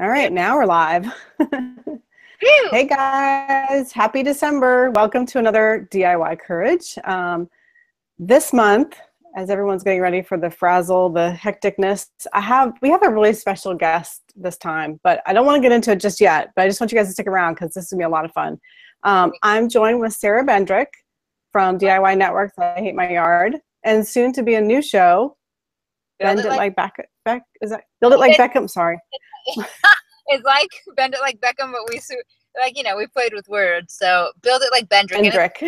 All right, now we're live. hey guys, happy December. Welcome to another DIY Courage. Um, this month, as everyone's getting ready for the frazzle, the hecticness, I have we have a really special guest this time, but I don't want to get into it just yet. But I just want you guys to stick around because this is gonna be a lot of fun. Um, I'm joined with Sara Bendrick from DIY Networks. I Hate My Yard, and soon to be a new show. Bend it like, like Beck is that build it like Beckham? Sorry. it's like bend it like Beckham, but we like you know we played with words. So build it like Bendrick. Bendrick.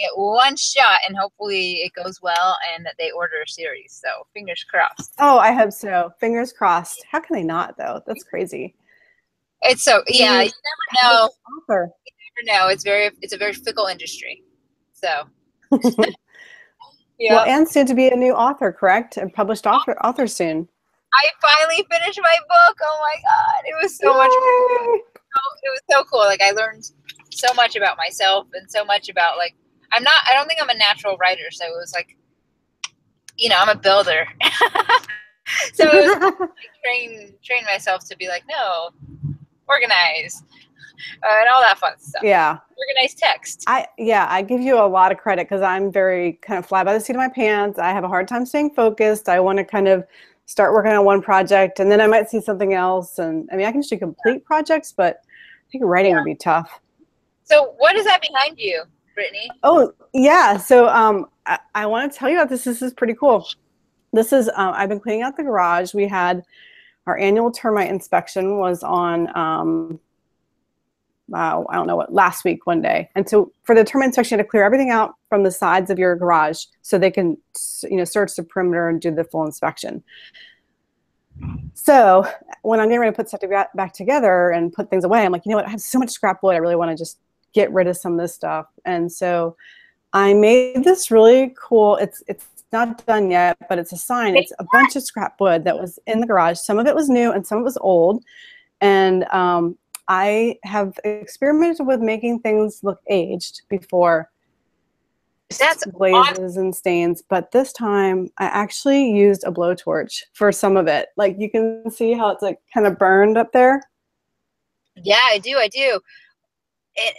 get one shot and hopefully it goes well and that they order a series. So fingers crossed. Oh, I hope so. Fingers crossed. How can they not though? That's crazy. It's so yeah, you never know. Author. You never know. It's very it's a very fickle industry. So yeah. Well, and soon to be a new author, correct? A published author author soon. I finally finished my book. Oh my god, it was so Yay! much. It was so cool. Like I learned so much about myself and so much about like I'm not. I don't think I'm a natural writer, so it was like, you know, I'm a builder. so it was like, train train myself to be like, no, organize. Uh, and all that fun stuff. Yeah. Organized text. I yeah, I give you a lot of credit because I'm very kind of fly by the seat of my pants. I have a hard time staying focused. I want to kind of start working on one project and then I might see something else. And I mean, I can just do complete projects, but I think writing yeah. would be tough. So what is that behind you? Brittany? Oh, yeah. So um, I, I want to tell you about this. This is pretty cool. This is, um, I've been cleaning out the garage. We had our annual termite inspection was on, um, uh, I don't know what, last week, one day. And so for the termite inspection, to clear everything out from the sides of your garage so they can, you know, search the perimeter and do the full inspection. So when I'm getting ready to put stuff back together and put things away, I'm like, you know what? I have so much scrap wood. I really want to just get rid of some of this stuff. And so I made this really cool, it's, it's not done yet, but it's a sign. It's a bunch of scrap wood that was in the garage. Some of it was new and some of it was old. And um, I have experimented with making things look aged before. That's glazes awesome. and stains, but this time I actually used a blowtorch for some of it. Like you can see how it's like kind of burned up there. Yeah, I do. I do.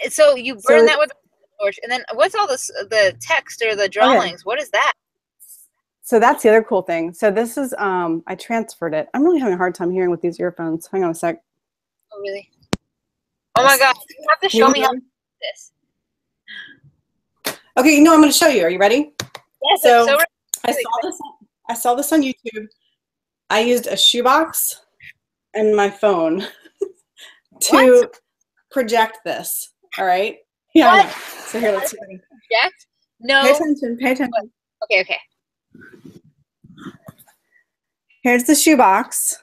And so you burn so, that with a torch, and then what's all this the text or the drawings? Okay. What is that? So that's the other cool thing. So this is um I transferred it. I'm really having a hard time hearing with these earphones. Hang on a sec. Oh really? Oh my god! You have to show me how to do this. Okay, you know I'm going to show you. Are you ready? Yes. So, so I saw this. I saw this on YouTube. I used a shoebox and my phone to what? project this. All right. Yeah. So here, let's see. Project? No. Pay attention. Pay attention. Okay. Okay. Here's the shoebox.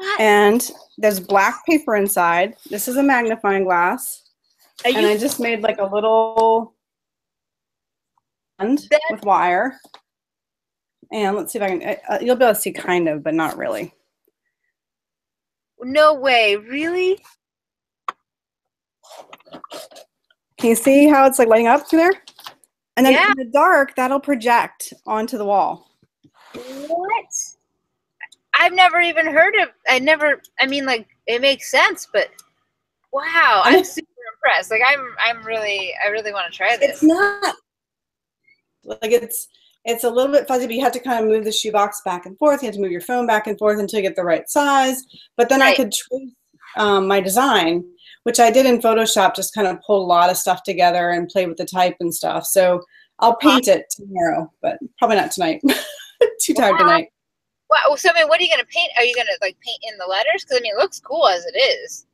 What? And there's black paper inside. This is a magnifying glass. Are and I just made like a little end with wire. And let's see if I can, uh, you'll be able to see kind of, but not really. No way, really? Can you see how it's like lighting up through there? And then yeah. in the dark, that'll project onto the wall. What? I've never even heard of. I never. I mean, like it makes sense, but wow, I'm super impressed. Like I'm, I'm really, I really want to try this. It's not like it's it's a little bit fuzzy, but you have to kind of move the shoebox back and forth. You have to move your phone back and forth until you get the right size. But then right. I could trace um, my design which I did in Photoshop, just kind of pull a lot of stuff together and play with the type and stuff. So I'll paint it tomorrow, but probably not tonight. Too tired wow. tonight. Wow. So I mean, what are you going to paint? Are you going to like paint in the letters? Because I mean, it looks cool as it is.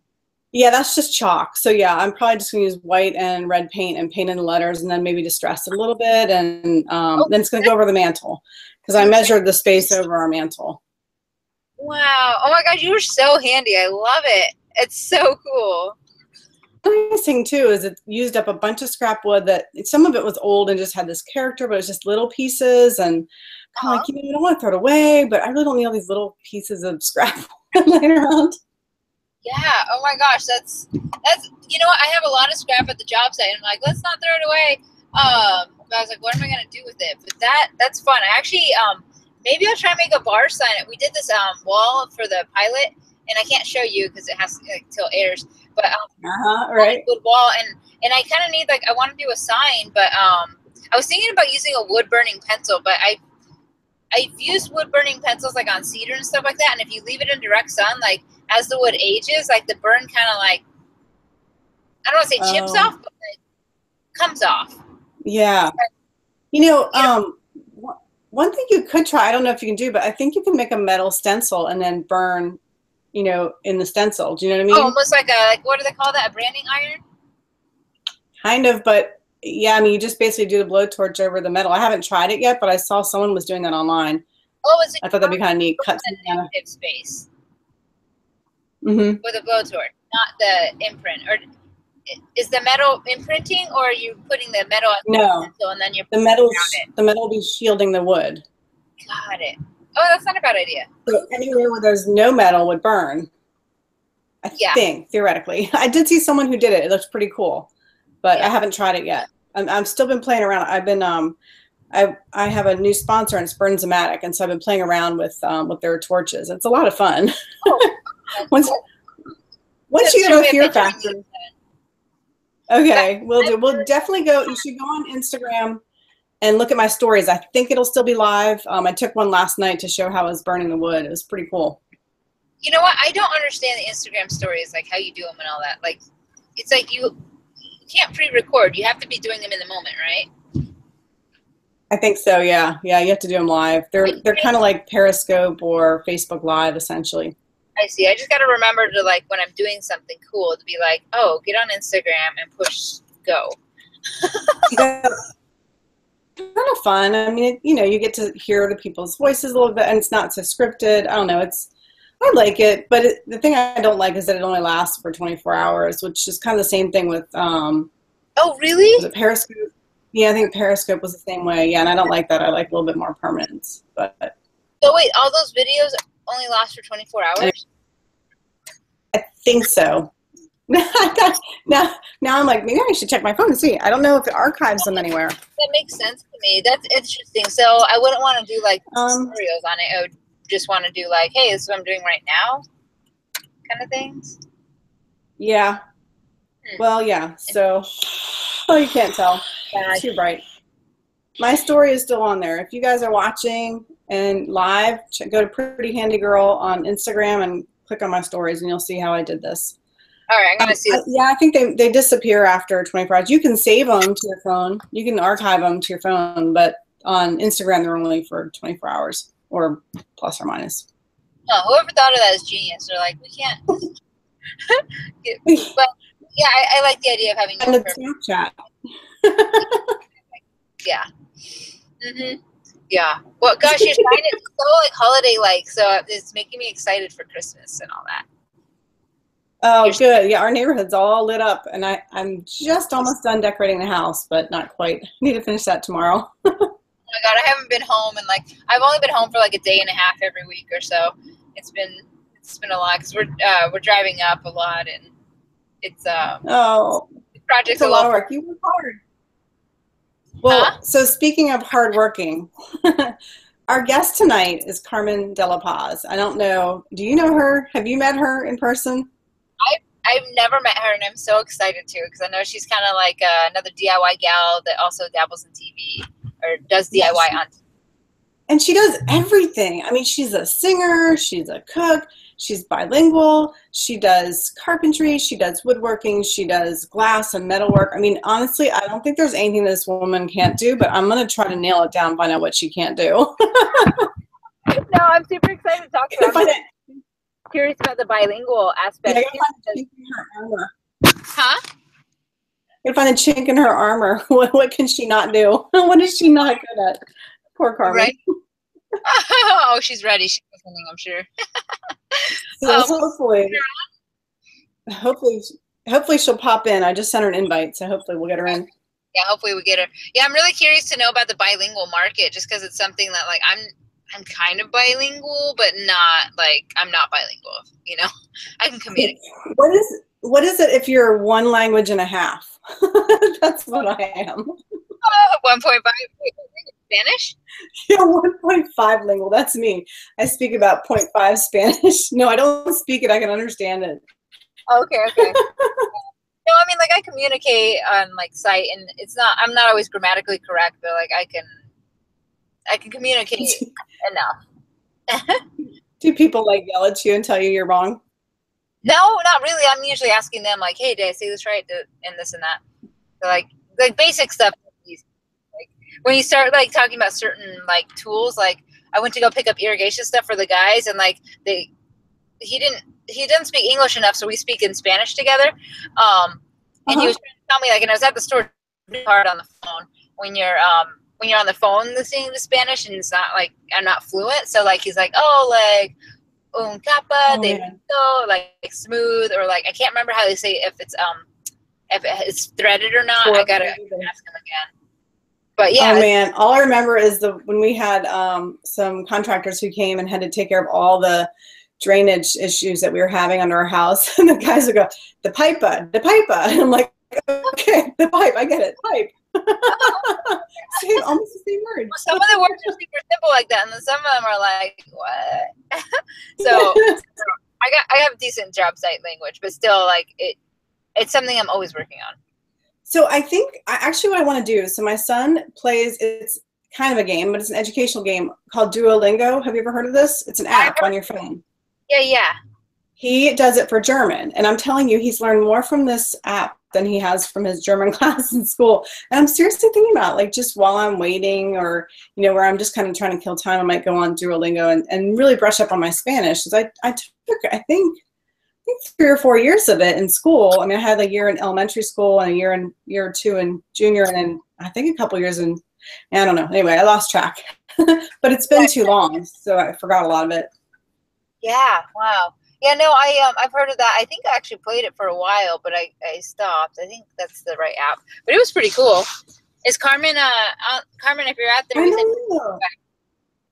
Yeah, that's just chalk. So yeah, I'm probably just going to use white and red paint and paint in the letters, and then maybe distress it a little bit, and um, oh, then it's going to go over the mantle because I measured the space over our mantle. Wow! Oh my gosh, you are so handy. I love it. It's so cool. The nice thing too is it used up a bunch of scrap wood that some of it was old and just had this character, but it's just little pieces and of like, you know, I don't want to throw it away, but I really don't need all these little pieces of scrap laying around. Yeah. Oh my gosh, that's that's you know what? I have a lot of scrap at the job site, and I'm like, let's not throw it away. Um, I was like, what am I gonna do with it? But that that's fun. I actually um maybe I'll try and make a bar sign. We did this um wall for the pilot and I can't show you because it has like, till airs. But um, uh-huh, right. wood wall, and and I kind of need like I want to do a sign, but um, I was thinking about using a wood burning pencil, but I I've used wood burning pencils like on cedar and stuff like that, and if you leave it in direct sun, like as the wood ages, like the burn kind of like I don't want to say chips Oh. off, but like comes off. Yeah. You know, You know- um, one- one thing you could try, I don't know if you can do, but I think you can make a metal stencil and then burn, you know, in the stencil. Do you know what I mean? Oh, almost like a like what do they call that? A branding iron? Kind of, but yeah, I mean, you just basically do the blowtorch over the metal. I haven't tried it yet, but I saw someone was doing that online. Oh, it's I thought that'd be kind of neat. Cut negative space hmm with a blowtorch, not the imprint. Or is the metal imprinting, or are you putting the metal on No. the pencil and then you're The metal, the metal will be shielding the wood. got it? Oh, that's not a bad idea. So anywhere where there's no metal would burn. I Yeah. think theoretically. I did see someone who did it. It looks pretty cool, but I haven't tried it yet. I'm, I'm still been playing around. I've been um, I I have a new sponsor and it's Bernzomatic, and so I've been playing around with um with their torches. It's a lot of fun. once once you Just get show a fear factor, okay, we'll do. We'll definitely go. You should go on Instagram and look at my stories. I think it'll still be live. Um, I took one last night to show how I was burning the wood. It was pretty cool. You know what? I don't understand the Instagram stories, like how you do them and all that. Like, it's like you you can't pre-record. You have to be doing them in the moment, right? I think so. Yeah, yeah. You have to do them live. They're they're kind of like Periscope or Facebook Live, essentially. I see. I just got to remember to like when I'm doing something cool to be like, oh, get on Instagram and push go. kind of fun. I mean, it, you know, you get to hear the people's voices a little bit, and it's not so scripted. I don't know. It's I like it, but it, the thing I don't like is that it only lasts for 24 hours, which is kind of the same thing with um, Oh, really? Periscope? Yeah, I think Periscope was the same way. Yeah, and I don't like that. I like a little bit more permanence. But So wait, all those videos only last for 24 hours? I think so. now, now I'm like, maybe I should check my phone and see. I don't know if it archives them anywhere. That makes sense to me. That's interesting. So I wouldn't want to do like Um, scenarios on it. Would just want to do like, hey, this is what I'm doing right now, kind of things. Yeah. Hmm. Well, yeah. So, oh, you can't tell. Yeah, Too bright. My story is still on there. If you guys are watching and live, go to Pretty Handy Girl on Instagram and click on my stories, and you'll see how I did this. All right, I'm gonna Um, see. I- yeah, I think they, they disappear after 24 hours. You can save them to your phone. You can archive them to your phone, but on Instagram they're only for 24 hours or plus or minus. Huh, whoever thought of that is genius. They're like, we can't. but yeah, I, I like the idea of having. And Snapchat. Yeah. Mm-hmm. Yeah. Well, gosh, you're trying it so like holiday like, so it's making me excited for Christmas and all that. Oh, You're- good. Yeah, our neighborhood's all lit up, and I, I'm just almost done decorating the house, but not quite. Need to finish that tomorrow. My god, I haven't been home and like I've only been home for like a day and a half every week or so. It's been it's been a lot because we're uh, we're driving up a lot and it's um Oh, project's a lot of work. You work hard. Well, Huh? so speaking of hardworking, our guest tonight is Carmen De La Paz. I don't know. Do you know her? Have you met her in person? I've never met her and I'm so excited to because I know she's kind of like uh, another DIY gal that also dabbles in TV or does DIY on. And she does everything. I mean, she's a singer, she's a cook, she's bilingual, she does carpentry, she does woodworking, she does glass and metalwork. I mean, honestly, I don't think there's anything this woman can't do, but I'm going to try to nail it down, find out what she can't do. No, I'm super excited to talk to her. I'm it- curious about the bilingual yeah, aspect. gotta find a chink in her armor. Huh? Gotta find a chink in her armor. What, what can she not do? what is she not good at? Poor Carmen. Right. oh, she's ready. She's listening, I'm sure. So Um, hopefully, hopefully, hopefully she'll pop in. I just sent her an invite, so hopefully we'll get her in. Yeah, hopefully we get her. Yeah, I'm really curious to know about the bilingual market, just because it's something that like I'm I'm kind of bilingual, but not like I'm not bilingual. You know, I can communicate. What is what is it if you're one language and a half? That's what I am. Uh, one point five. Spanish? Yeah, 1.5 lingual. That's me. I speak about 0.5 Spanish. No, I don't speak it. I can understand it. Okay, okay. no, I mean like I communicate on like site, and it's not. I'm not always grammatically correct, but like I can, I can communicate enough. Do people like yell at you and tell you you're wrong? No, not really. I'm usually asking them like, "Hey, did I say this right?" And this and that. So like, like basic stuff. Like when you start like talking about certain like tools, like I went to go pick up irrigation stuff for the guys, and like they, he didn't he didn't speak English enough, so we speak in Spanish together. Um, and uh-huh. he was trying to tell me like, and I was at the store hard on the phone when you're um when you're on the phone listening to Spanish and it's not like I'm not fluent. So like he's like, oh like un capa oh, de yeah. like smooth or like I can't remember how they say if it's um if it's threaded or not. I gotta ask him again. But yeah. Oh man, all I remember is the when we had um some contractors who came and had to take care of all the drainage issues that we were having under our house, and the guys would go, "The pipe, the pipe," and I'm like, "Okay, the pipe, I get it, pipe." same, almost the same words. Some of the words are super simple like that, and then some of them are like, "What?" so, I got I have decent job site language, but still, like it, it's something I'm always working on. So I think I, actually what I want to do. So my son plays. It's kind of a game, but it's an educational game called Duolingo. Have you ever heard of this? It's an app on your phone. Yeah, yeah. He does it for German, and I'm telling you, he's learned more from this app than he has from his German class in school. And I'm seriously thinking about like just while I'm waiting, or you know, where I'm just kind of trying to kill time, I might go on Duolingo and, and really brush up on my Spanish. Because I I took I think I think three or four years of it in school. I mean, I had a year in elementary school and a year in year or two in junior, and then I think a couple years in I don't know. Anyway, I lost track, but it's been too long, so I forgot a lot of it. Yeah. Wow. Yeah. No, I um I've heard of that. I think I actually played it for a while, but I I stopped. I think that's the right app. But it was pretty cool. Is Carmen uh, uh Carmen if you're out there?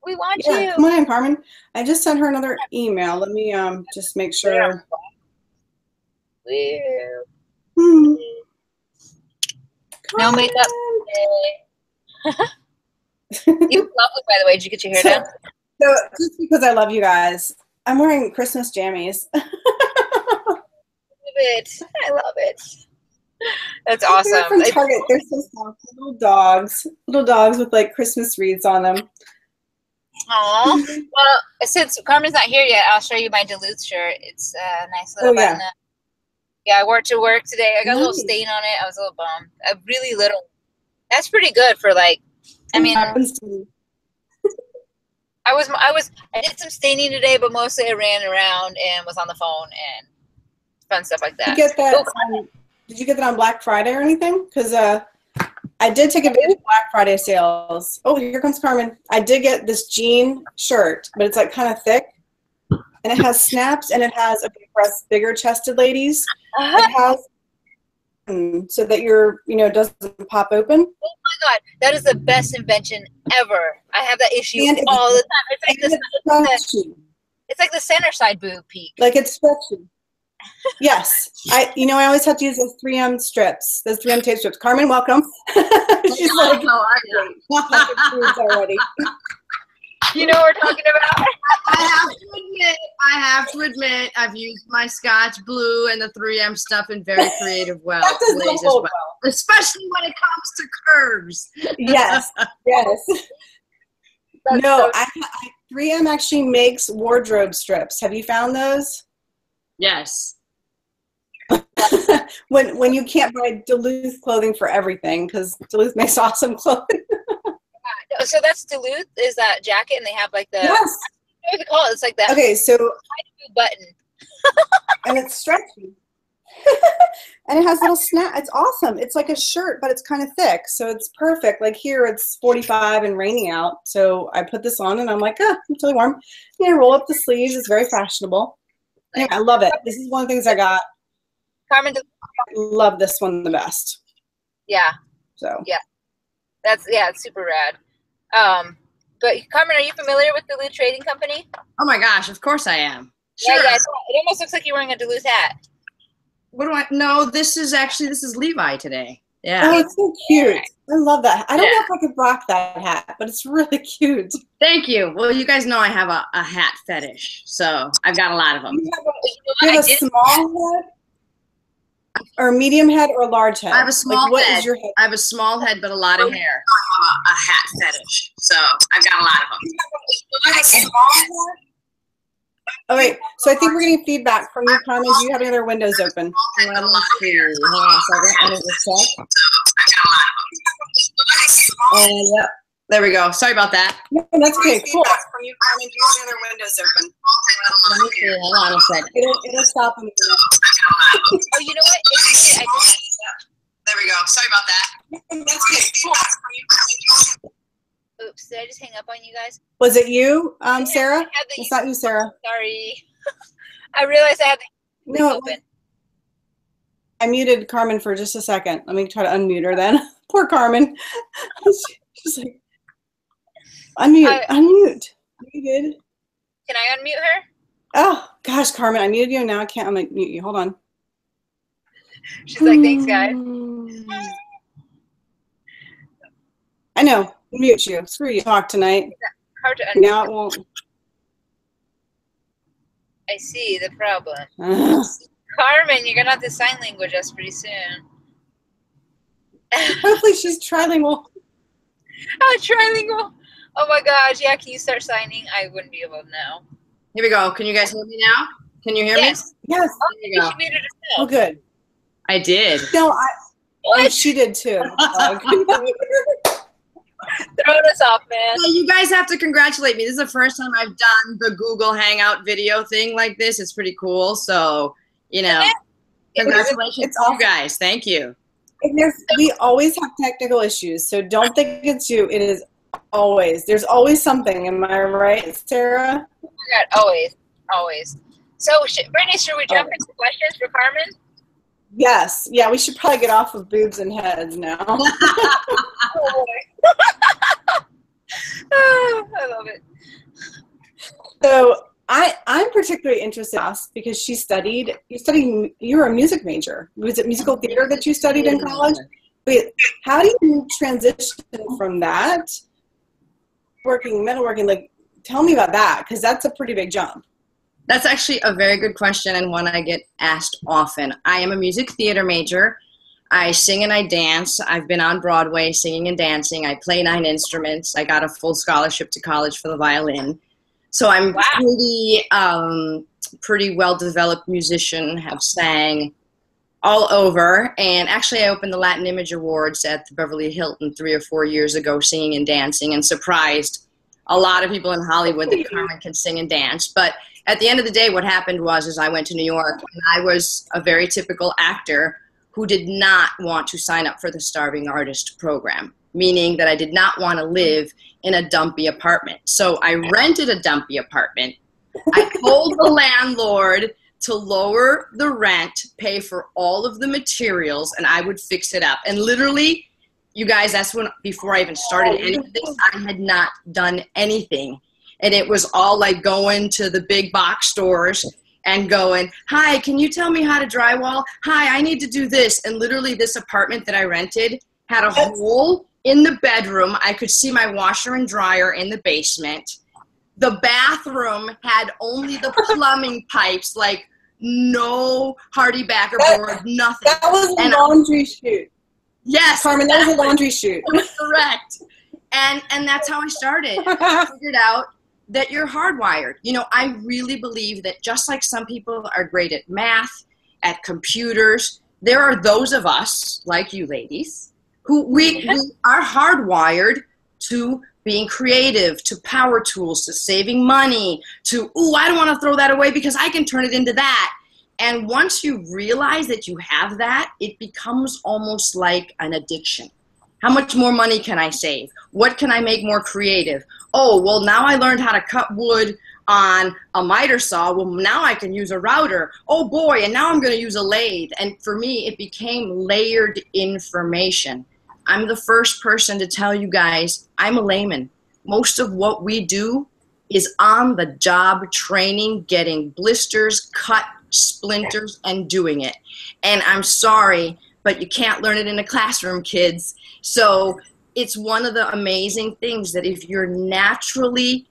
We want yeah, you. Come on, Carmen. I just sent her another email. Let me um just make sure. Weird. Hmm. No makeup. you lovely, by the way. Did you get your hair done? So just because I love you guys, I'm wearing Christmas jammies. I love it. I love it. That's awesome. They're from Target. They're so soft. Little dogs. Little dogs with like Christmas wreaths on them. Aw. well, since Carmen's not here yet, I'll show you my Duluth shirt. It's a nice little oh, yeah. button. Yeah, I wore it to work today. I got nice. a little stain on it. I was a little bummed. A really little. That's pretty good for like. I mean, I was I was I did some staining today, but mostly I ran around and was on the phone and fun stuff like that. Did you get that? Um, did you get that on Black Friday or anything? Because uh, I did take advantage of Black Friday sales. Oh, here comes Carmen. I did get this jean shirt, but it's like kind of thick, and it has snaps, and it has okay for us bigger chested ladies. Uh-huh. It has so that your you know doesn't pop open. Oh my god, that is the best invention ever. I have that issue and all the time. It's like, this, it's, the, it's like the center side boob peak. Like it's stretchy. yes, I you know I always have to use those 3M strips, those 3M tape strips. Carmen, welcome. Oh, She's like, no, I already. You know what we're talking about? I have to admit, I have to admit, I've used my Scotch Blue and the 3M stuff in very creative well, ways well. well. Especially when it comes to curves. Yes, yes. no, so I, I, 3M actually makes wardrobe strips. Have you found those? Yes. when when you can't buy Duluth clothing for everything because Duluth makes awesome clothing. So that's Duluth is that jacket, and they have like the yes. What do call it? It's like that. Okay, so button, and it's stretchy, and it has little snap. It's awesome. It's like a shirt, but it's kind of thick, so it's perfect. Like here, it's 45 and raining out, so I put this on, and I'm like, ah, I'm totally warm. Yeah, roll up the sleeves. It's very fashionable. Anyway, I love it. This is one of the things I got. Carmen, love this one the best. Yeah. So. Yeah. That's yeah, it's super rad. Um, but Carmen, are you familiar with Duluth Trading Company? Oh my gosh, of course I am. Sure. Yeah, yeah. It almost looks like you're wearing a Duluth hat. What do I? No, this is actually this is Levi today. Yeah. Oh, it's so cute. I love that. I don't know if I could rock that hat, but it's really cute. Thank you. Well, you guys know I have a, a hat fetish, so I've got a lot of them. You have a, you have a small head, or medium head, or large head. I have a small like, what head. is your head? I have a small head, but a lot of hair. I have a, a hat fetish, so I've got a lot of them. You have a small head. Oh so I think we're getting feedback from you, Carmen. Do you have any other windows open? Let. Hold on a second. Let me just check. And oh, yep, there we go. Sorry about that. No, that's okay. Cool. From you, Carmen. Do you have any other windows open? Let me see. Hold on a second. It'll, it'll stop in a minute. Oh, you know what? It's me. I just There we go. Sorry about that. That's okay. Cool. oops. Did I just hang up on you guys? Was it you, um, Sara? I the It's not you, Sara. sorry. I realized I had the No, open. I muted Carmen for just a second. Let me try to unmute her then. Poor Carmen. She's like, unmute, I- unmute. You good? Can I unmute her? Oh gosh, Carmen, I muted you. Now I can't unmute you. Hold on. She's like, thanks, guys. I know. Mute you. Screw you. Talk tonight. Hard to unmute. Now it won't. I see the problem. Carmen, you're gonna have to sign language us pretty soon. Hopefully she's trilingual. oh, trilingual. Oh my gosh, yeah, can you start signing? I wouldn't be able to know. Here we go. Can you guys hear me now? Can you hear Yes. Yes. Oh, There you go. she muted Oh, herself. good. I did. No, I, oh, What? she did too. Throwing us off, man. Well, you guys have to congratulate me. This is the first time I've done the Google Hangout video thing like this. It's pretty cool. So, you know, congratulations it's to you guys. Thank you. And we always have technical issues, so don't think it's you. It is always. There's always something. Am I right, Sara? God, always, always. So, sh- Brittany, should we jump into questions for Carmen? Yes. Yeah, we should probably get off of boobs and heads now. Oh, oh, I love it. so I, I'm particularly interested in because she studied. You studied. You were a music major. Was it musical theater that you studied in college? Wait, how do you transition from that working metalworking? Like, tell me about that because that's a pretty big jump. That's actually a very good question and one I get asked often. I am a music theater major. I sing and I dance. I've been on Broadway singing and dancing. I play nine instruments. I got a full scholarship to college for the violin. So I'm Wow. pretty um, pretty well developed musician, have sang all over. And actually I opened the Latin Image Awards at the Beverly Hilton three or four years ago singing and dancing and surprised a lot of people in Hollywood that Carmen can sing and dance. But at the end of the day, what happened was is I went to New York and I was a very typical actor who did not want to sign up for the starving artist program, meaning that I did not want to live in a dumpy apartment. So I rented a dumpy apartment. I told the landlord to lower the rent, pay for all of the materials, and I would fix it up. And literally, you guys, that's when before I even started any of this, I had not done anything. And it was all like going to the big box stores and going, Hi, can you tell me how to drywall? Hi, I need to do this. And literally, this apartment that I rented had a hole in the bedroom. I could see my washer and dryer in the basement. The bathroom had only the plumbing pipes, like no HardieBacker That- board, nothing. That was a And- laundry chute. Yes, Carmen, that was a laundry chute. correct. And and that's how I started. I figured out that you're hardwired. You know, I really believe that just like some people are great at math, at computers, there are those of us, like you ladies, who we, we are hardwired to being creative, to power tools, to saving money, to, ooh, I don't want to throw that away because I can turn it into that. And once you realize that you have that, it becomes almost like an addiction. How much more money can I save? What can I make more creative? Oh, well, now I learned how to cut wood on a miter saw. Well, now I can use a router. Oh boy, and now I'm going to use a lathe. And for me, it became layered information. I'm the first person to tell you guys I'm a layman. Most of what we do is on the job training, getting blisters, cut splinters, and doing it. And I'm sorry, but you can't learn it in a classroom, kids. So it's one of the amazing things that if you're naturally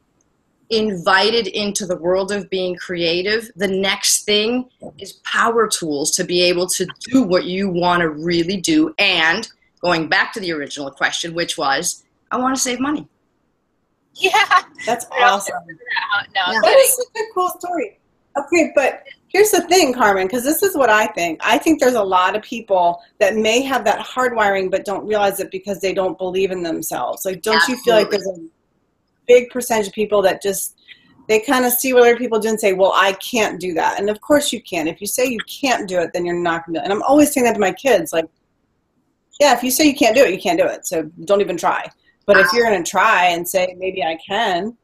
invited into the world of being creative, the next thing is power tools to be able to do what you want to really do. And going back to the original question, which was, I want to save money. Yeah. That's awesome. No, Yeah. That is such a cool story. Okay, but here's the thing, Carmen, because this is what I think. I think there's a lot of people that may have that hardwiring but don't realize it because they don't believe in themselves. Like, don't you feel like there's a big percentage of people that just they kind of see what other people do and say, "Well, I can't do that." And of course you can. If you say you can't do it, then you're not going to. And I'm always saying that to my kids, like, "Yeah, if you say you can't do it, you can't do it. So don't even try." But if you're going to try and say, "Maybe I can,"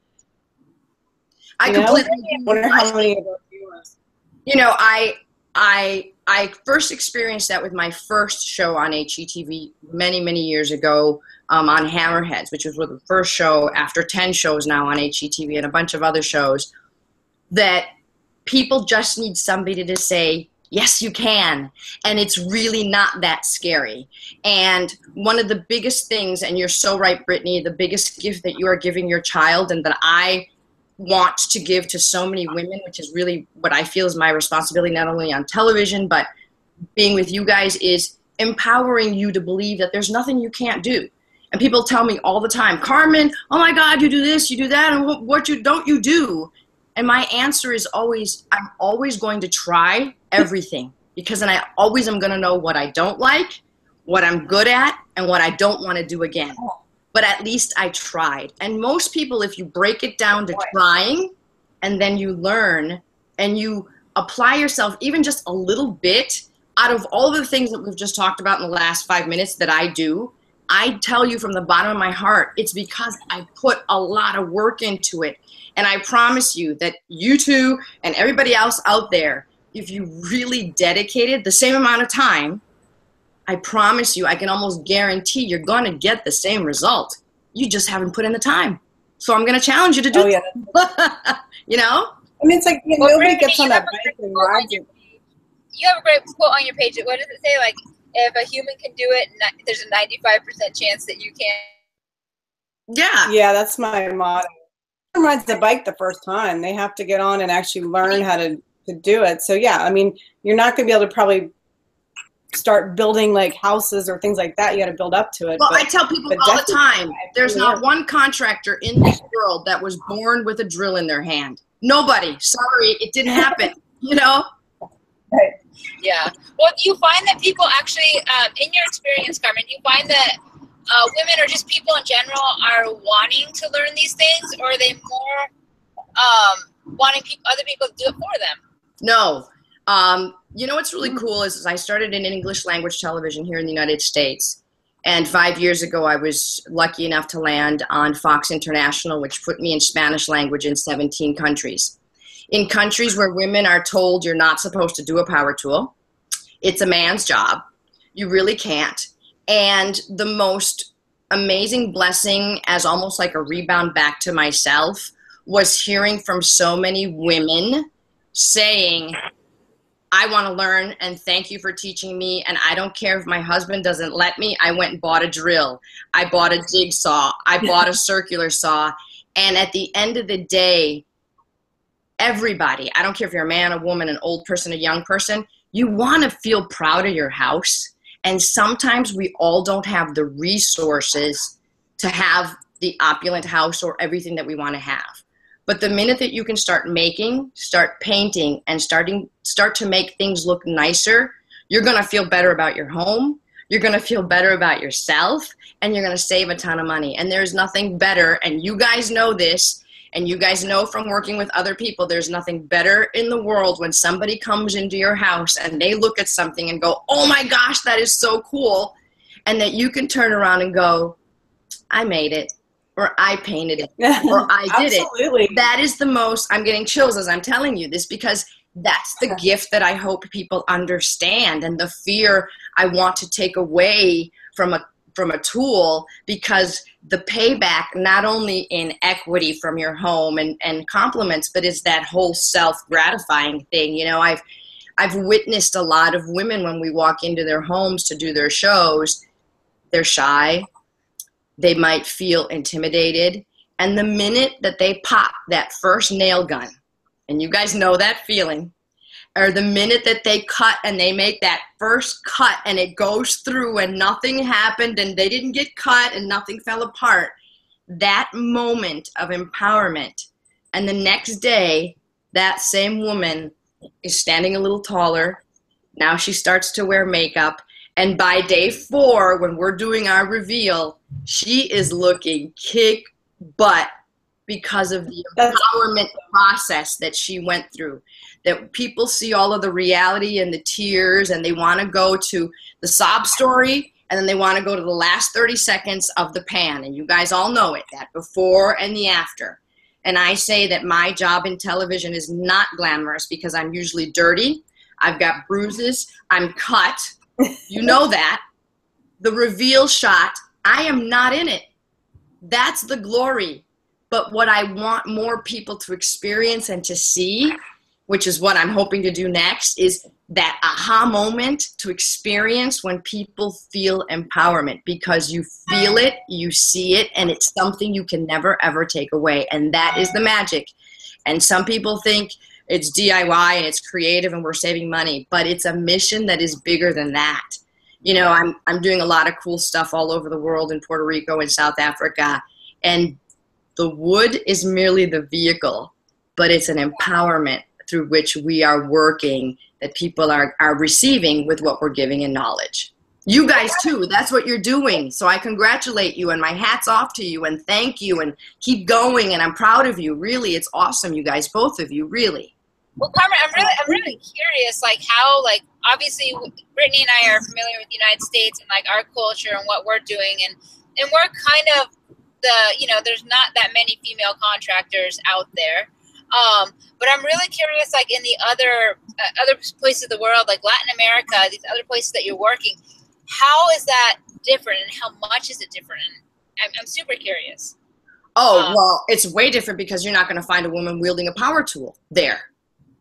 I you know? completely I wonder how many of our viewers. you know i i i first experienced that with my first show on HGTV many many years ago um, on hammerheads which was the first show after 10 shows now on HGTV and a bunch of other shows that people just need somebody to say yes you can and it's really not that scary and one of the biggest things and you're so right brittany the biggest gift that you are giving your child and that i want to give to so many women, which is really what I feel is my responsibility, not only on television, but being with you guys, is empowering you to believe that there's nothing you can't do. And people tell me all the time, Carmen, oh my God, you do this, you do that, and what, what you don't you do? And my answer is always, I'm always going to try everything because then I always am going to know what I don't like, what I'm good at, and what I don't want to do again but at least I tried. And most people, if you break it down to trying and then you learn and you apply yourself even just a little bit out of all the things that we've just talked about in the last five minutes that I do, I tell you from the bottom of my heart, it's because I put a lot of work into it. And I promise you that you two and everybody else out there, if you really dedicated the same amount of time, I promise you, I can almost guarantee you're going to get the same result. You just haven't put in the time. So I'm going to challenge you to do Oh yeah, it. you know? I mean it's like you know, Well, nobody Brittany, gets on that have bike and rides it. page. You have a great quote on your page. What does it say? Like, if a human can do it, there's a 95% chance that you can. Yeah. Yeah, that's my motto. Who rides the bike the first time? They have to get on and actually learn how to, to do it. So yeah, I mean, you're not going to be able to probably start building like houses or things like that. You got to build up to it. Well, but I tell people all the time try. there's Yeah. not one contractor in this world that was born with a drill in their hand. Nobody. Sorry, it didn't happen. you know? Right. Yeah. Well, do you find that people actually, um, in your experience, Carmen, do you find that uh, women or just people in general are wanting to learn these things, or are they more um, wanting peop other people to do it for them? No. Um, you know what's really cool is, is I started in English language television here in the United States. And five years ago, I was lucky enough to land on Fox International, which put me in Spanish language in 17 countries. In countries where women are told you're not supposed to do a power tool, it's a man's job. You really can't. And the most amazing blessing, as almost like a rebound back to myself, was hearing from so many women saying, I want to learn and thank you for teaching me. And I don't care if my husband doesn't let me. I went and bought a drill. I bought a jigsaw. I bought a circular saw. And at the end of the day, everybody, I don't care if you're a man, a woman, an old person, a young person, you want to feel proud of your house. And sometimes we all don't have the resources to have the opulent house or everything that we want to have. But the minute that you can start making, start painting, and starting start to make things look nicer, you're gonna feel better about your home. You're gonna feel better about yourself, and you're gonna save a ton of money. And there's nothing better, and you guys know this, and you guys know from working with other people, there's nothing better in the world when somebody comes into your house and they look at something and go, "Oh my gosh, that is so cool," and that you can turn around and go, "I made it." Or I painted it, or I did it Absolutely. that is the most i'm getting chills as i'm telling you this because that's the gift that i hope people understand and the fear i want to take away from a from a tool because the payback not only in equity from your home and and compliments but is that whole self gratifying thing you know i've I've witnessed a lot of women when we walk into their homes to do their shows, they're shy. They might feel intimidated. And the minute that they pop that first nail gun, and you guys know that feeling, or the minute that they cut and they make that first cut and it goes through and nothing happened and they didn't get cut and nothing fell apart, that moment of empowerment. And the next day, that same woman is standing a little taller. Now she starts to wear makeup. And by day four, when we're doing our reveal, she is looking kick butt because of the empowerment process that she went through. That people see all of the reality and the tears, and they want to go to the sob story, and then they want to go to the last 30 seconds of the pan. And you guys all know it that before and the after. And I say that my job in television is not glamorous because I'm usually dirty. I've got bruises. I'm cut. You know that. The reveal shot, I am not in it. That's the glory. But what I want more people to experience and to see, which is what I'm hoping to do next, is that aha moment to experience when people feel empowerment because you feel it, you see it, and it's something you can never ever take away. And that is the magic. And some people think it's DIY and it's creative and we're saving money, but it's a mission that is bigger than that. You know, I'm, I'm doing a lot of cool stuff all over the world in Puerto Rico and South Africa. And the wood is merely the vehicle, but it's an empowerment through which we are working that people are, are receiving with what we're giving in knowledge. You guys too, that's what you're doing. So I congratulate you and my hat's off to you and thank you and keep going and I'm proud of you. Really, it's awesome, you guys, both of you, really. Well, Carmen, I'm really, I'm really curious, like how, like, obviously, Brittany and I are familiar with the United States and like our culture and what we're doing, and and we're kind of the, you know, there's not that many female contractors out there. Um, but I'm really curious, like in the other uh, other places of the world, like Latin America, these other places that you're working, how is that different, and how much is it different? And I'm, I'm super curious. Oh um, well, it's way different because you're not going to find a woman wielding a power tool there.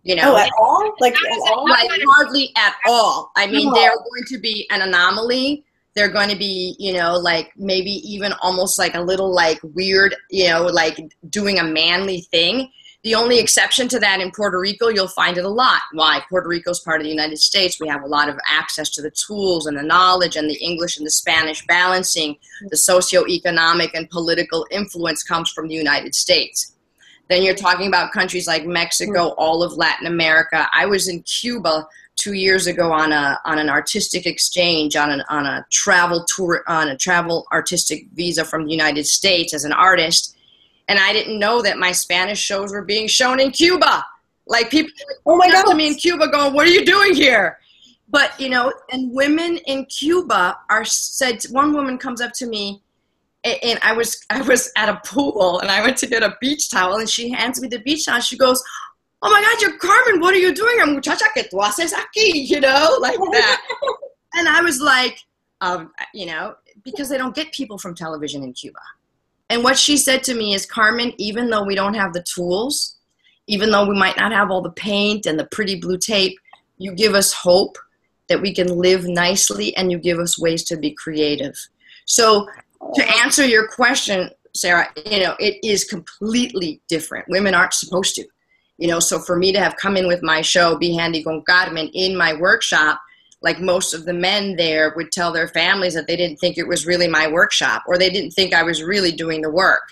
You know, oh, at all? Like, at all? like hardly at all. I mean, they're going to be an anomaly they're going to be you know like maybe even almost like a little like weird you know like doing a manly thing the only exception to that in Puerto Rico, you'll find it a lot. Why? Puerto Rico is part of the United States. We have a lot of access to the tools and the knowledge and the English and the Spanish balancing. The socioeconomic and political influence comes from the United States. Then you're talking about countries like Mexico, hmm. all of Latin America. I was in Cuba two years ago on a on an artistic exchange on an on a travel tour on a travel artistic visa from the United States as an artist and I didn't know that my Spanish shows were being shown in Cuba. Like people, oh my God, to me in Cuba, going, "What are you doing here?" But you know, and women in Cuba are said. One woman comes up to me, and I was I was at a pool, and I went to get a beach towel, and she hands me the beach towel. She goes, "Oh my God, you're Carmen. What are you doing? I'm muchacha que tú haces aquí?" You know, like that. and I was like, um, you know, because they don't get people from television in Cuba. And what she said to me is, Carmen, even though we don't have the tools, even though we might not have all the paint and the pretty blue tape, you give us hope that we can live nicely and you give us ways to be creative. So, to answer your question, Sara, you know, it is completely different. Women aren't supposed to. You know, so for me to have come in with my show, Be Handy con Carmen, in my workshop, like most of the men there would tell their families that they didn't think it was really my workshop or they didn't think I was really doing the work.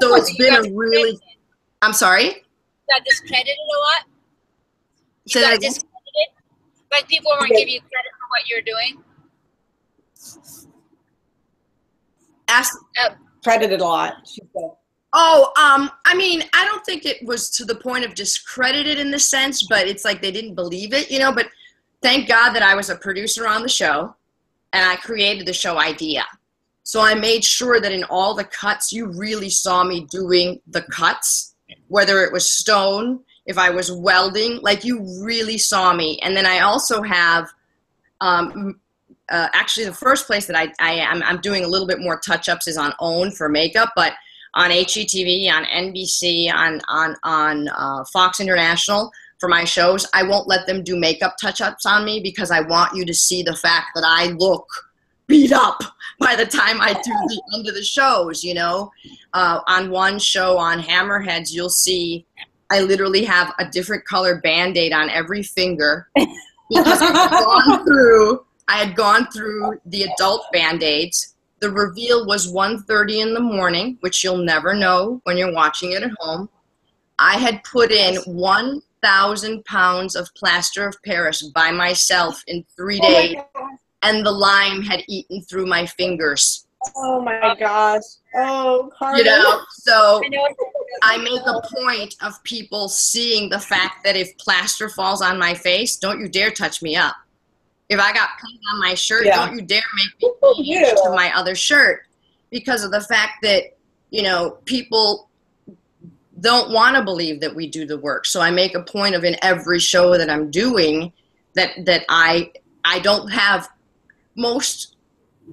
So it's been a really. I'm sorry. You got discredited a lot. You Say got discredited. Like people weren't giving you credit for what you're doing. Ask. Uh, credited a lot. Oh, um, I mean, I don't think it was to the point of discredited in the sense, but it's like they didn't believe it, you know. But thank God that I was a producer on the show and I created the show idea. So I made sure that in all the cuts, you really saw me doing the cuts, whether it was stone, if I was welding, like you really saw me. And then I also have, um, uh, actually, the first place that I, I am I'm doing a little bit more touch ups is on OWN for makeup, but on HGTV, on NBC, on on on uh, Fox International, for my shows, I won't let them do makeup touch ups on me because I want you to see the fact that I look beat up by the time I do the end of the shows. You know, uh, on one show on Hammerheads, you'll see I literally have a different color band aid on every finger because I had gone through. I had gone through the adult band aids. The reveal was 1.30 in the morning, which you'll never know when you're watching it at home. I had put in 1,000 pounds of plaster of Paris by myself in three days, and the lime had eaten through my fingers. Oh my gosh. Oh, Carmen. You know, so I know. I make a point of people seeing the fact that if plaster falls on my face, don't you dare touch me up. If I got paint on my shirt, Yeah. don't you dare make me change to my other shirt because of the fact that you know people don't want to believe that we do the work. So I make a point of in every show that I'm doing that that I I don't have most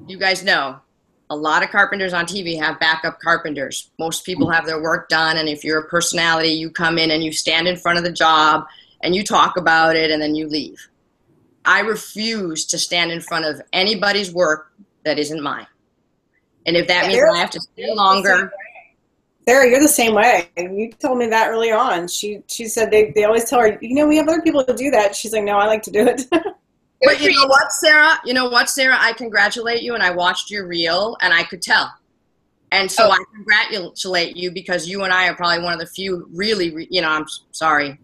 you guys know a lot of carpenters on TV have backup carpenters. Most people have their work done, and if you're a personality, you come in and you stand in front of the job and you talk about it and then you leave. I refuse to stand in front of anybody's work that isn't mine. And if that means I have to stay longer, Sara, you're the same way. You told me that early on. She she said they, they always tell her, you know, we have other people to do that. She's like, no, I like to do it. But you know what, Sara? You know what, Sara? I congratulate you, and I watched your reel, and I could tell. And so Oh. I congratulate you because you and I are probably one of the few really, re- you know, I'm sorry.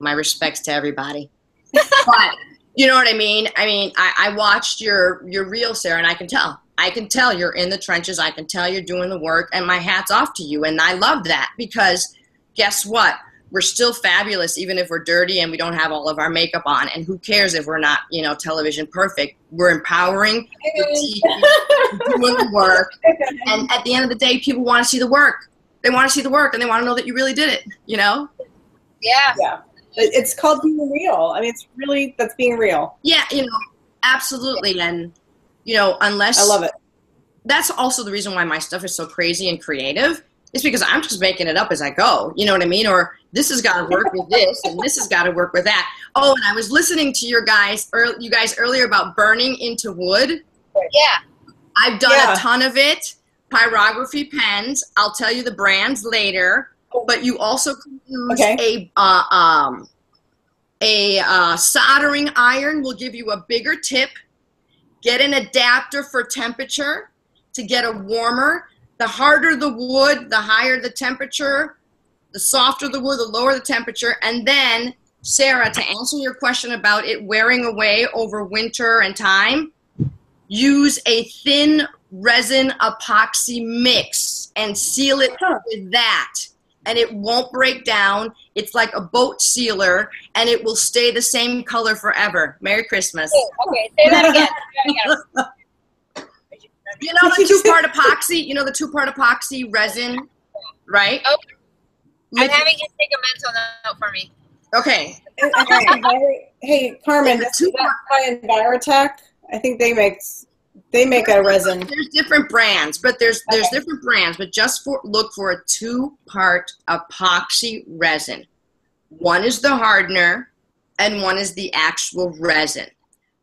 My respects to everybody. but you know what I mean? I mean, I, I watched your your reel, Sara, and I can tell. I can tell you're in the trenches. I can tell you're doing the work, and my hat's off to you. And I love that because guess what? We're still fabulous, even if we're dirty and we don't have all of our makeup on. And who cares if we're not, you know, television perfect? We're empowering, we're teaching, we're doing the work. And at the end of the day, people want to see the work. They want to see the work, and they want to know that you really did it. You know? Yeah. yeah. It's called being real. I mean, it's really, that's being real. Yeah, you know, absolutely. And you know, unless I love it. that's also the reason why my stuff is so crazy and creative. It's because I'm just making it up as I go. You know what I mean? Or this has got to work with this, and this has got to work with that. Oh, and I was listening to your guys, ear- you guys earlier about burning into wood. Yeah. I've done Yeah. a ton of it. Pyrography pens. I'll tell you the brands later. But you also can use Okay. a uh, um, a uh, soldering iron. Will give you a bigger tip. Get an adapter for temperature to get a warmer. The harder the wood, the higher the temperature. The softer the wood, the lower the temperature. And then, Sara, to answer your question about it wearing away over winter and time, use a thin resin epoxy mix and seal it with that. And it won't break down. It's like a boat sealer and it will stay the same color forever. Merry Christmas. Okay, say that again. Say that again. You know the two part epoxy? You know the two part epoxy resin, right? Oh. I'm having you take a mental note for me. Okay. And I think Envir- hey, Carmen, The that's two that's by Envirotech. I think they make they make a resin. There's different brands, but there's there's Okay. different brands, but just for look for a two part epoxy resin. One is the hardener and one is the actual resin.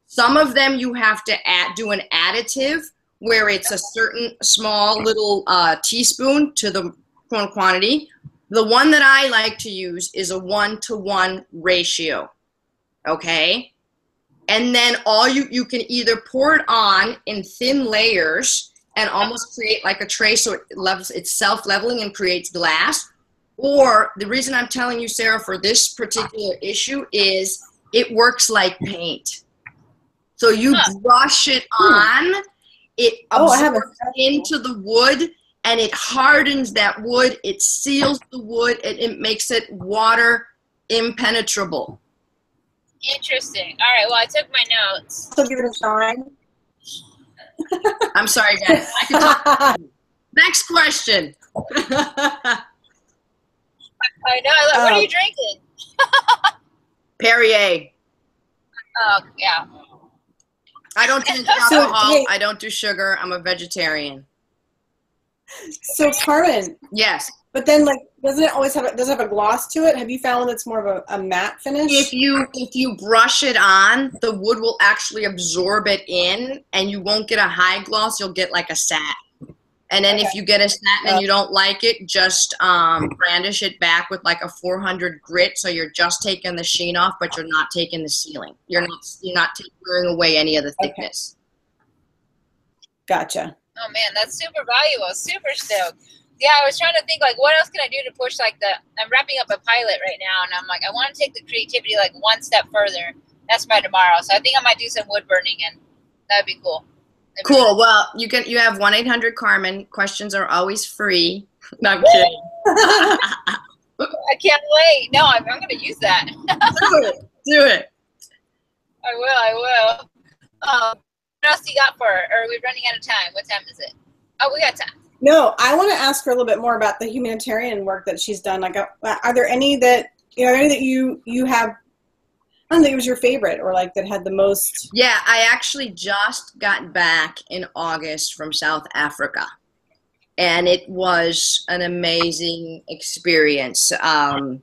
Some of them you have to add do an additive where it's a certain small little uh, teaspoon to the quan- quantity. The one that I like to use is a one to one ratio. Okay? And then all you you can either pour it on in thin layers and almost create like a tray so it levels it's self-leveling and creates glass. Or the reason I'm telling you, Sara, for this particular issue is it works like paint. So you brush it on, it Oh, absorbs into the wood and it hardens that wood, it seals the wood, and it makes it water impenetrable. Interesting. All right. Well, I took my notes. So give it a shine. I'm sorry, guys. I can talk. Next question. I know. I love, what are you oh. drinking? Perrier. Oh, yeah. I don't drink So, alcohol. hey- I don't do sugar. I'm a vegetarian. So Carmen, Yes. But then, like, doesn't it always have a, does it have a gloss to it? Have you found it's more of a, a matte finish? If you if you brush it on, the wood will actually absorb it in, and you won't get a high gloss. You'll get like a satin. And then okay. if you get a satin and you don't like it, just um, brandish it back with like a 400 grit. So you're just taking the sheen off, but you're not taking the sealing. You're not you're not wearing away any of the thickness. Okay. Gotcha. Oh man, that's super valuable. Super stoked yeah, I was trying to think like what else can I do to push like the I'm wrapping up a pilot right now and I'm like I want to take the creativity like one step further. That's by tomorrow. So I think I might do some wood burning and that'd be cool. That'd cool. Be well, you can you have one eight hundred Carmen. Questions are always free. Not kidding. I can't wait. No, I'm, I'm going to use that. do it. Do it. I will. I will. Um, what else you got for? Or are we running out of time? What time is it? Oh, we got time. No, I want to ask her a little bit more about the humanitarian work that she's done. Like, uh, are there any that you know, any that you you have? I don't think it was your favorite, or like that had the most. Yeah, I actually just got back in August from South Africa, and it was an amazing experience. Um,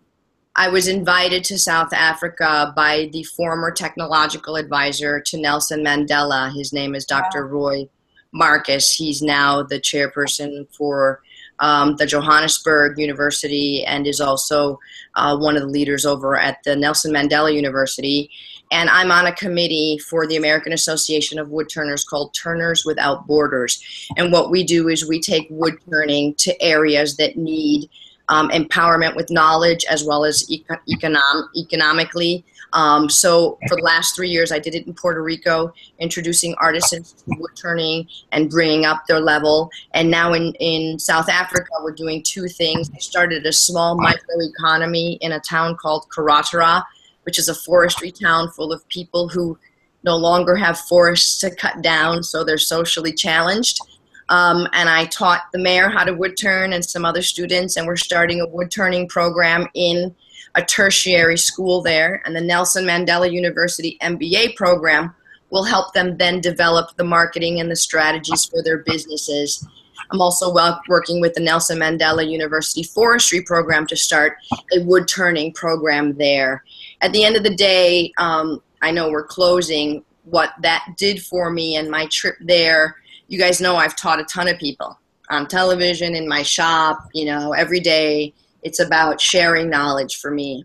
I was invited to South Africa by the former technological advisor to Nelson Mandela. His name is Dr. Wow. Roy Marcus. He's now the chairperson for um, the Johannesburg University and is also uh, one of the leaders over at the Nelson Mandela University. And I'm on a committee for the American Association of Wood Turners called Turners Without Borders. And what we do is we take wood turning to areas that need um, empowerment with knowledge as well as econ- econom- economically um, so for the last three years, I did it in Puerto Rico, introducing artisans to wood turning and bringing up their level. And now in, in South Africa, we're doing two things. I started a small microeconomy in a town called Karatara, which is a forestry town full of people who no longer have forests to cut down, so they're socially challenged. Um, and I taught the mayor how to wood turn and some other students, and we're starting a wood turning program in a tertiary school there, and the Nelson Mandela University MBA program will help them then develop the marketing and the strategies for their businesses. I'm also working with the Nelson Mandela University Forestry Program to start a wood turning program there. At the end of the day, um, I know we're closing. What that did for me and my trip there, you guys know I've taught a ton of people on television, in my shop, you know, every day it's about sharing knowledge for me.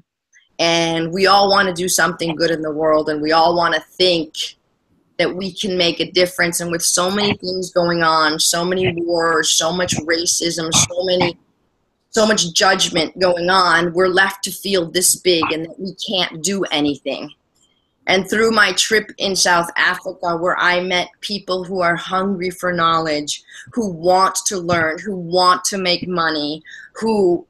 And we all want to do something good in the world, and we all want to think that we can make a difference. And with so many things going on, so many wars, so much racism, so many so much judgment going on, we're left to feel this big and that we can't do anything. And through my trip in South Africa, where I met people who are hungry for knowledge, who want to learn, who want to make money, who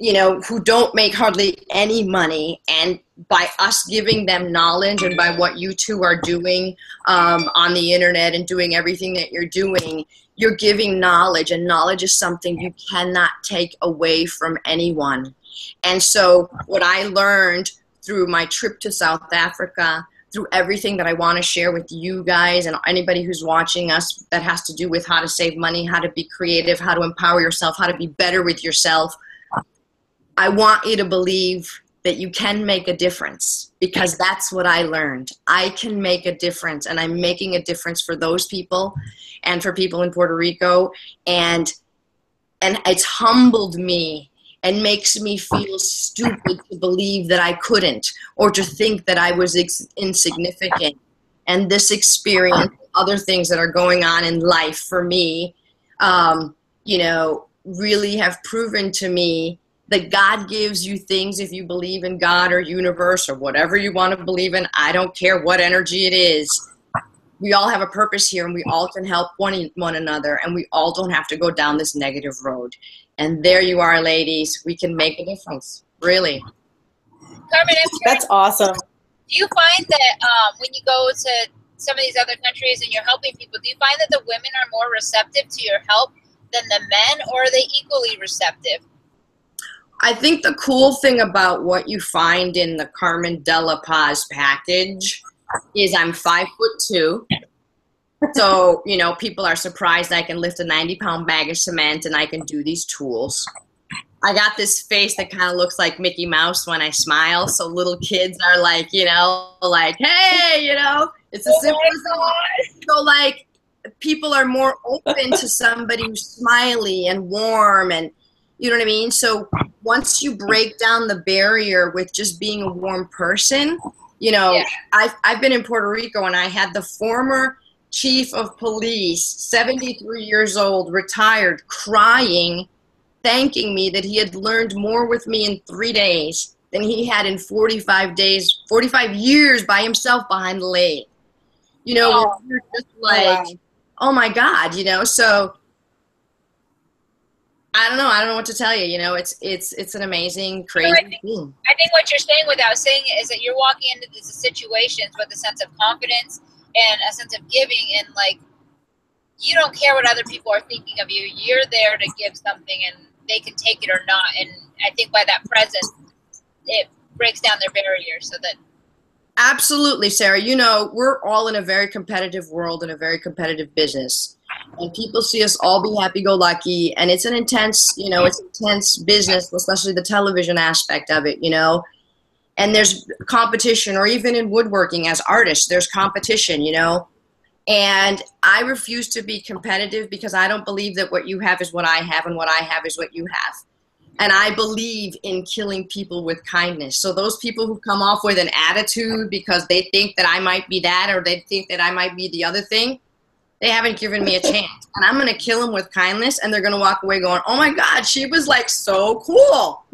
you know, who don't make hardly any money, and by us giving them knowledge and by what you two are doing um, on the internet and doing everything that you're doing, you're giving knowledge, and knowledge is something you cannot take away from anyone. And so, what I learned through my trip to South Africa, through everything that I want to share with you guys and anybody who's watching us that has to do with how to save money, how to be creative, how to empower yourself, how to be better with yourself I want you to believe that you can make a difference because that's what I learned. I can make a difference and I'm making a difference for those people and for people in Puerto Rico and and it's humbled me and makes me feel stupid to believe that I couldn't or to think that I was ex- insignificant. And this experience, other things that are going on in life for me, um, you know, really have proven to me that God gives you things if you believe in God or universe or whatever you want to believe in. I don't care what energy it is. We all have a purpose here and we all can help one, one another and we all don't have to go down this negative road. And there you are, ladies. We can make a difference. Really. Carmen, that's awesome. Do you find that um, when you go to some of these other countries and you're helping people, do you find that the women are more receptive to your help than the men, or are they equally receptive? I think the cool thing about what you find in the Carmen De La Paz package is I'm five foot two. So, you know, people are surprised I can lift a 90 pound bag of cement and I can do these tools. I got this face that kind of looks like Mickey Mouse when I smile. So little kids are like, you know, like, hey, you know, it's a Oh simple so like people are more open to somebody who's smiley and warm and you know what I mean? So once you break down the barrier with just being a warm person, you know, Yeah. I've, I've been in Puerto Rico and I had the former chief of police, 73 years old, retired, crying, thanking me that he had learned more with me in three days than he had in 45 days, 45 years by himself behind the lathe. You know, Oh. you're just oh, like, wow. oh my God, you know, so I don't know. I don't know what to tell you. You know, it's it's it's an amazing, crazy I think- thing. I think what you're saying without saying it is that you're walking into these situations with a sense of confidence and a sense of giving, and like you don't care what other people are thinking of you. You're there to give something, and they can take it or not. And I think by that presence, it breaks down their barriers so that Absolutely, Sara. You know, we're all in a very competitive world and a very competitive business. And people see us all be happy go lucky. And it's an intense, you know, it's intense business, especially the television aspect of it, you know. And there's competition, or even in woodworking as artists, there's competition, you know. And I refuse to be competitive because I don't believe that what you have is what I have and what I have is what you have. And I believe in killing people with kindness. So those people who come off with an attitude because they think that I might be that or they think that I might be the other thing, they haven't given me a chance. And I'm going to kill them with kindness and they're going to walk away going, "Oh my god, she was like so cool."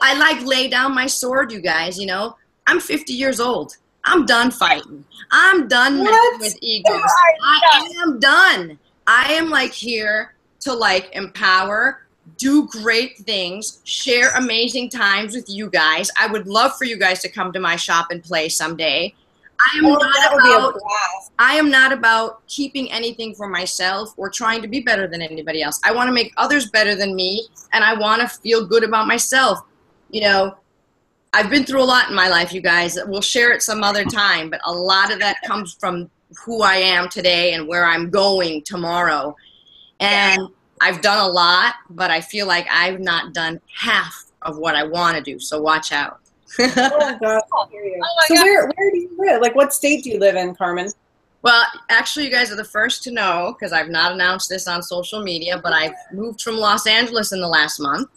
I like lay down my sword, you guys, you know. I'm 50 years old. I'm done fighting. I'm done with egos. I am done. I am like here to like empower, do great things, share amazing times with you guys. I would love for you guys to come to my shop and play someday. I am Oh, not that would be a about. I am not about keeping anything for myself or trying to be better than anybody else. I want to make others better than me and I want to feel good about myself. You know, I've been through a lot in my life, you guys. We'll share it some other time, but a lot of that comes from who I am today and where I'm going tomorrow. And I've done a lot, but I feel like I've not done half of what I want to do. So watch out. Oh, my God, oh, I hear you. Oh my so God. where where do you live? Like, what state do you live in, Carmen? Well, actually, you guys are the first to know because I've not announced this on social media, but I've moved from Los Angeles in the last month.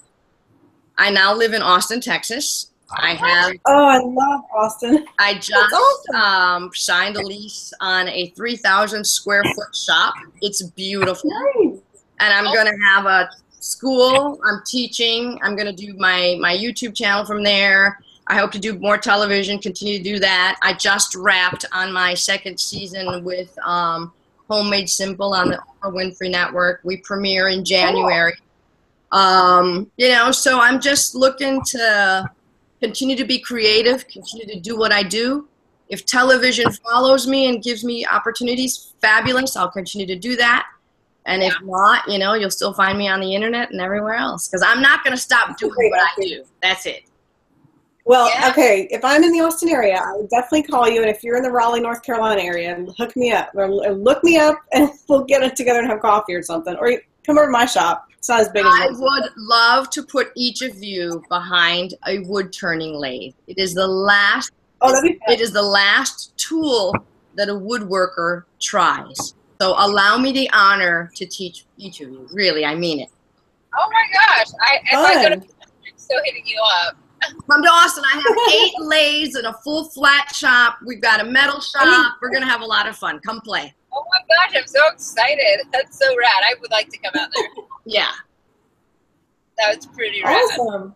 I now live in Austin, Texas. I have Oh, I love Austin. I just awesome. um, signed a lease on a 3,000 square foot shop. It's beautiful, Nice. and I'm gonna have a school. I'm teaching. I'm gonna do my my YouTube channel from there. I hope to do more television. Continue to do that. I just wrapped on my second season with um, Homemade Simple on the Oprah Winfrey Network. We premiere in January. Um, you know, so I'm just looking to continue to be creative, continue to do what I do. If television follows me and gives me opportunities, fabulous. I'll continue to do that. And if not, you know, you'll still find me on the internet and everywhere else because I'm not going to stop doing what I do. That's it. Well, Yeah. okay. If I'm in the Austin area, I would definitely call you. And if you're in the Raleigh, North Carolina area, hook me up. Or look me up, and we'll get it together and have coffee or something. Or come over to my shop. It's not as big I as would love to put each of you behind a wood turning lathe. It is the last Oh, that'd it is the last tool that a woodworker tries. So allow me the honor to teach each of you. Really, I mean it. oh my gosh, I if I go to fun. I'm still hitting you up. Come to Austin. I have eight lathes and a full flat shop. We've got a metal shop. We're gonna have a lot of fun. Come play. Oh my gosh, I'm so excited. That's so rad. I would like to come out there. Yeah. That was pretty rad. Awesome.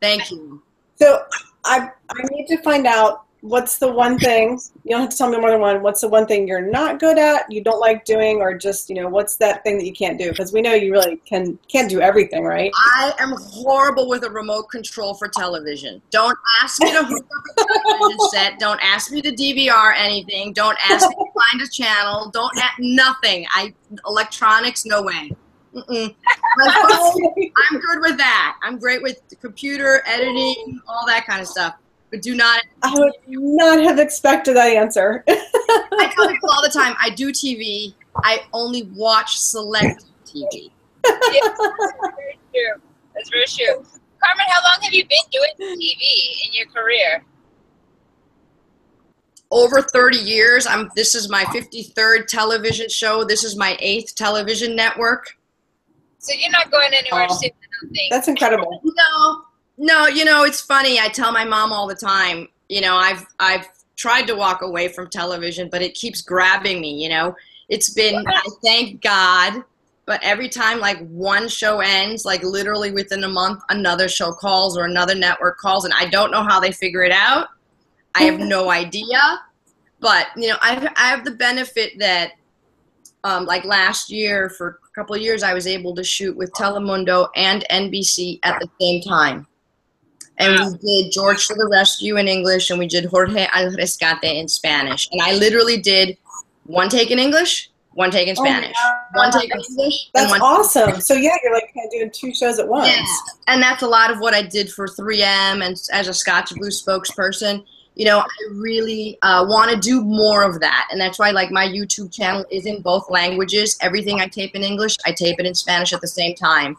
Thank you. So I I need to find out what's the one thing you don't have to tell me more than one. What's the one thing you're not good at, you don't like doing, or just you know what's that thing that you can't do? Because we know you really can can't do everything, right? I am horrible with a remote control for television. Don't ask me to hook up a television set. Don't ask me to DVR anything. Don't ask me to find a channel. Don't nothing. I electronics, no way. Mm-mm. I'm good with that. I'm great with computer editing, all that kind of stuff. But do not. I would not have expected that answer. I tell people all the time. I do TV. I only watch select TV. Yeah, very true. That's very true. Carmen, how long have you been doing TV in your career? Over 30 years. I'm this is my 53rd television show. This is my 8th television network. So you're not going anywhere Oh. soon, I don't think. That's incredible. No. No, you know, it's funny. I tell my mom all the time, you know, I've I've tried to walk away from television, but it keeps grabbing me, you know. It's been I thank God, but every time like one show ends, like literally within a month another show calls or another network calls and I don't know how they figure it out. I have no idea. But, you know, I I have the benefit that um, like last year for a couple of years I was able to shoot with Telemundo and NBC at the same time. And we did George to the Rescue in English and we did Jorge al Rescate in Spanish. And I literally did one take in English, one take in Oh Spanish, one take in English, and That's one awesome. So yeah, you're like kind of doing two shows at once. yeah. And that's a lot of what I did for 3M and as a Scotch Blue spokesperson. You know, I really uh, want to do more of that. And that's why, like, my YouTube channel is in both languages. Everything I tape in English, I tape it in Spanish at the same time.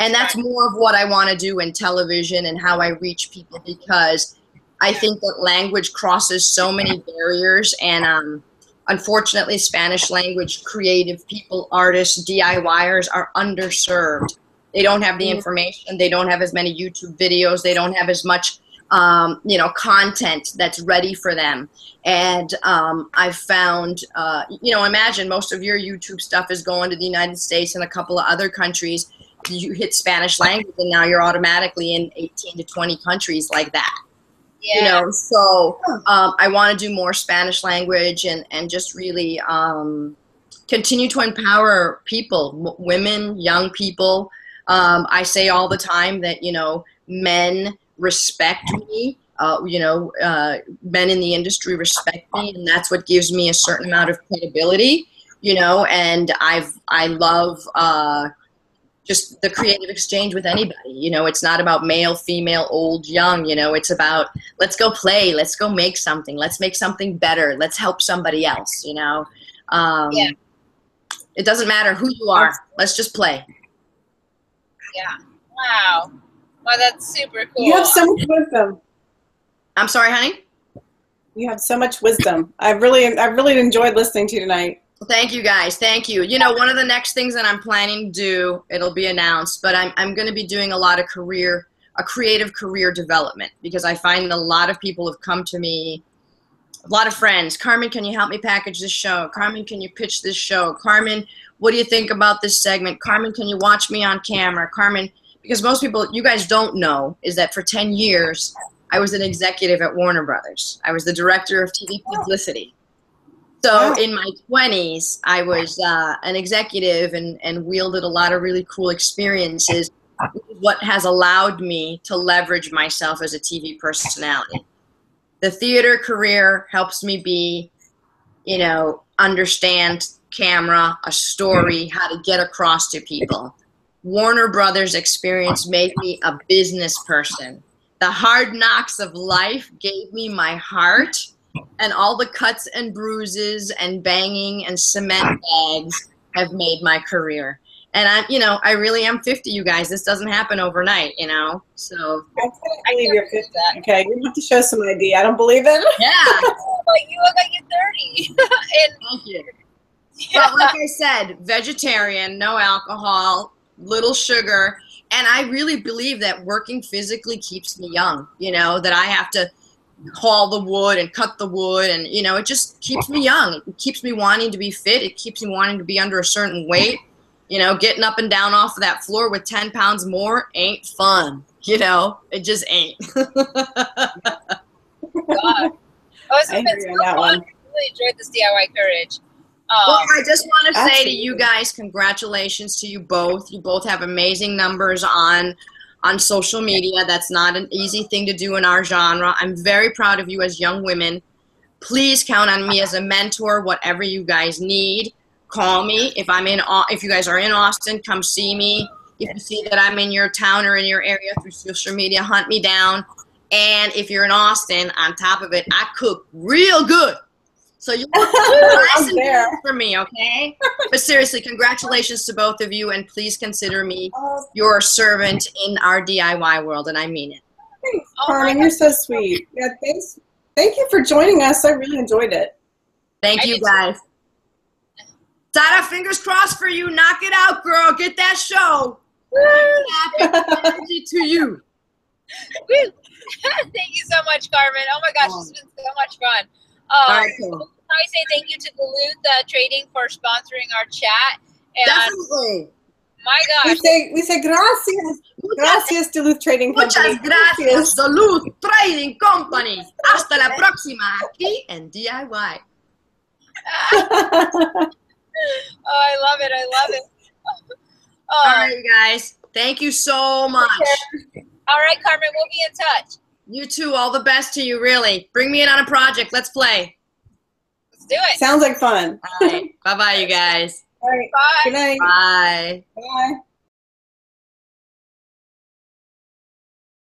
And that's more of what I want to do in television and how I reach people because I think that language crosses so many barriers. And um, unfortunately, Spanish language creative people, artists, DIYers are underserved. They don't have the information. They don't have as many YouTube videos. They don't have as much, um, you know, content that's ready for them. And um, I've found, uh, you know, imagine most of your YouTube stuff is going to the United States and a couple of other countries. You hit Spanish language, and now you're automatically in 18 to 20 countries like that. Yeah. you know so um, i want to do more spanish language and and just really um, continue to empower people women young people. Um, i say all the time that you know men respect me uh, you know uh, men in the industry respect me and that's what gives me a certain amount of credibility you know and i've i love uh, just the creative exchange with anybody. You know, it's not about male, female, old, young. You know, it's about let's go play, let's go make something, let's make something better, let's help somebody else. You know, um, Yeah. it doesn't matter who you are. Let's just play. Yeah. Wow. Wow, that's super cool. You have so much wisdom. I'm sorry, honey. You have so much wisdom. I really, I really enjoyed listening to you tonight. Thank you guys. Thank you. You know, one of the next things that I'm planning to do, it'll be announced, but I'm, I'm going to be doing a lot of career, a creative career development because I find a lot of people have come to me, a lot of friends. Carmen, can you help me package this show? Carmen, can you pitch this show? Carmen, what do you think about this segment? Carmen, can you watch me on camera? Carmen, because most people, you guys don't know, is that for 10 years, I was an executive at Warner Brothers. I was the director of TV publicity. So Wow. in my 20s, I was uh, an executive and, and wielded a lot of really cool experiences, what has allowed me to leverage myself as a TV personality. The theater career helps me be, you know, understand camera, a story, how to get across to people. Warner Brothers experience made me a business person. The hard knocks of life gave me my heart and all the cuts and bruises and banging and cement bags have made my career. And I, you know, I really am 50, you guys. This doesn't happen overnight, you know. So I can't believe you're 50. that. Okay, you have to show some ID. I don't believe it. yeah, like you look like you're 30. and thank you. But like I said, vegetarian, no alcohol, little sugar, and I really believe that working physically keeps me young. You know that I have to haul the wood and cut the wood, and you know it just keeps me young. It keeps me wanting to be fit. It keeps me wanting to be under a certain weight. You know, getting up and down off of that floor with ten pounds more ain't fun. You know, it just ain't. God. Oh, I been so on that fun. one. I really enjoyed this DIY courage. Well, Um, I just want to say to you guys, congratulations to you both. You both have amazing numbers on on social media. That's not an easy thing to do in our genre. I'm very proud of you as young women. Please count on me as a mentor. Whatever you guys need, call me. If I'm in, if you guys are in Austin, come see me. If you see that I'm in your town or in your area through social media, hunt me down. And if you're in Austin, on top of it, I cook real good. So you nice and there. for me, okay? But seriously, congratulations to both of you, and please consider me Oh, your servant in our DIY world, and I mean it. thanks, Oh Carmen. You're so sweet. Yeah, thanks. Thank you for joining us. I really enjoyed it. Thank I you did too. guys. Tara, fingers crossed for you. Knock it out, girl. Get that show. Happy to you. Thank you so much, Carmen. Oh my gosh, it's um, been so much fun. Um, All right, cool. I say thank you to Duluth uh, Trading for sponsoring our chat. And Definitely. my we say we say gracias, gracias Duluth Trading Company. Muchas gracias, Duluth Trading Company. Hasta la próxima, aquí en DIY. oh, I love it. I love it. All Oh, right, you guys. Thank you so much. all right, Carmen, we'll be in touch. You too. All the best to you, really. Bring me in on a project. Let's play. Let's do it. Sounds like fun. All right. bye bye, you guys. All right. Bye. Good night. Bye. Bye.